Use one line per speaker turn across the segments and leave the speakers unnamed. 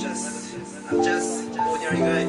just, I'm just ordinary guy.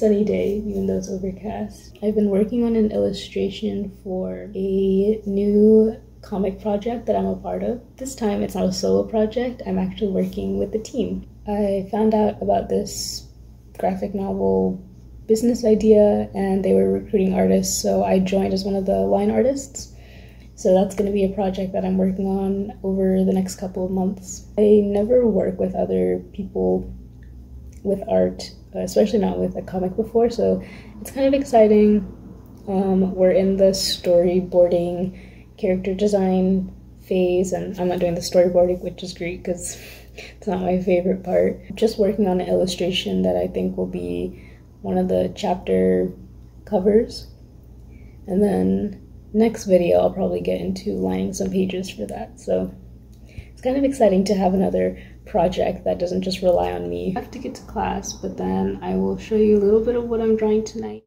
Sunny day, even though it's overcast. I've been working on an illustration for a new comic project that I'm a part of. This time, it's not a solo project, I'm actually working with the team. I found out about this graphic novel business idea, and they were recruiting artists, so I joined as one of the line artists. So that's going to be a project that I'm working on over the next couple of months. I never work with other people with art, especially not with a comic before, so it's kind of exciting. Um, we're in the storyboarding, character design phase, and I'm not doing the storyboarding, which is great because it's not my favorite part. Just working on an illustration that I think will be one of the chapter covers. And then next video, I'll probably get into lining some pages for that. So it's kind of exciting to have another project that doesn't just rely on me. I have to get to class, but then I will show you a little bit of what I'm drawing tonight.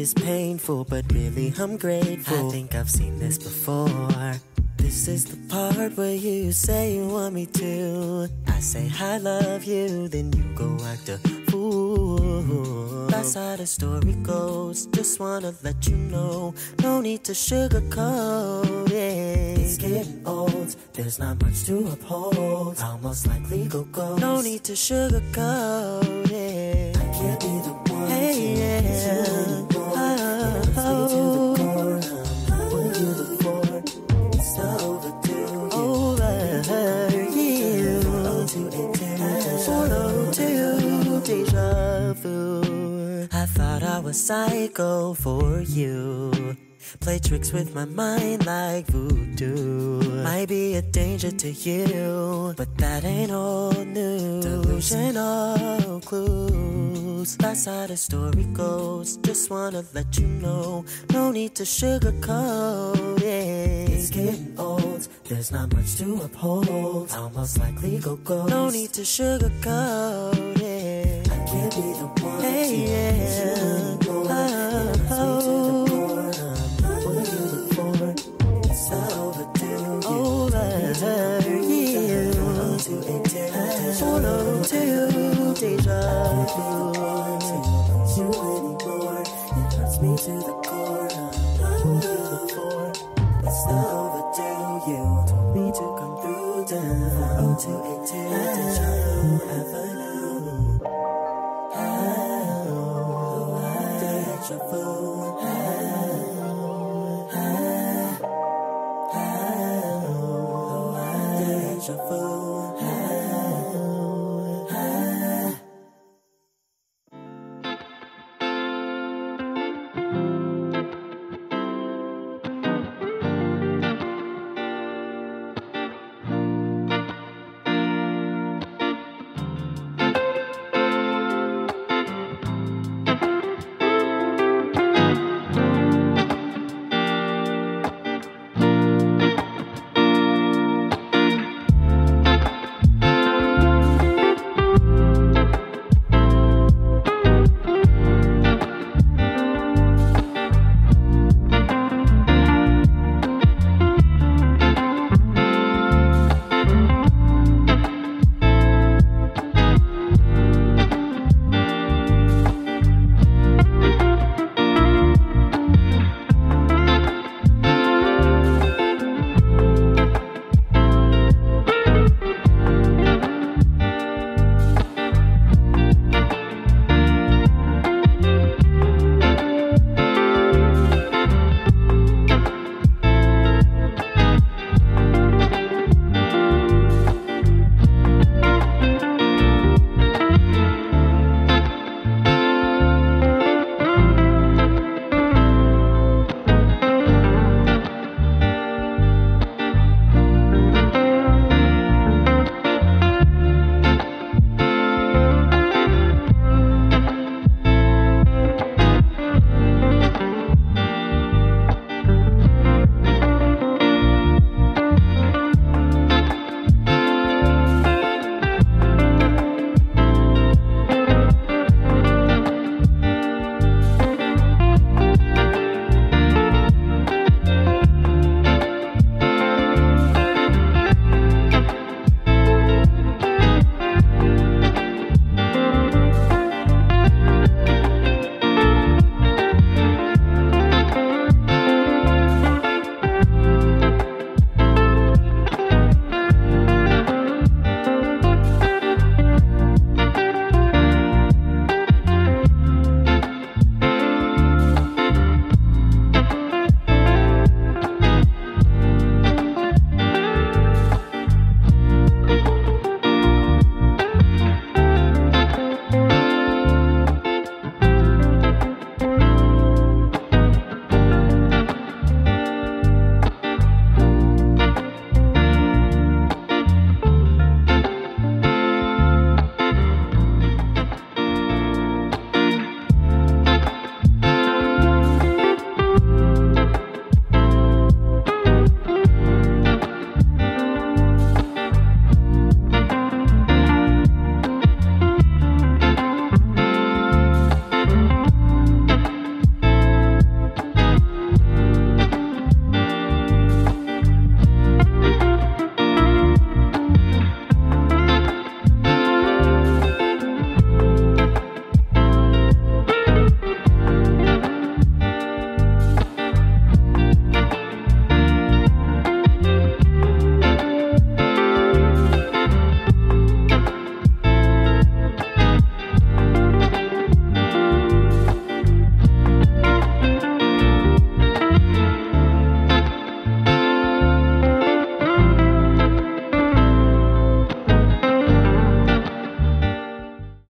It's painful, but really I'm grateful. I think I've seen this before. This is the part where you say you want me to. I say I love you, then you go act a fool. That's how the story goes. Just wanna let you know. No need to sugarcoat it. It's getting old. There's not much to uphold. Almost like legal goals. No need to sugarcoat it. I can't be the was psycho for you. Play tricks with my mind like voodoo. Might be a danger to you, but that ain't old news. Delusional clues. That's how the story goes. Just wanna let you know. No need to sugarcoat it. It's getting old. There's not much to uphold. Almost like legal goals. No need to sugarcoat it. I can't be the one. Hey, yeah. Me to the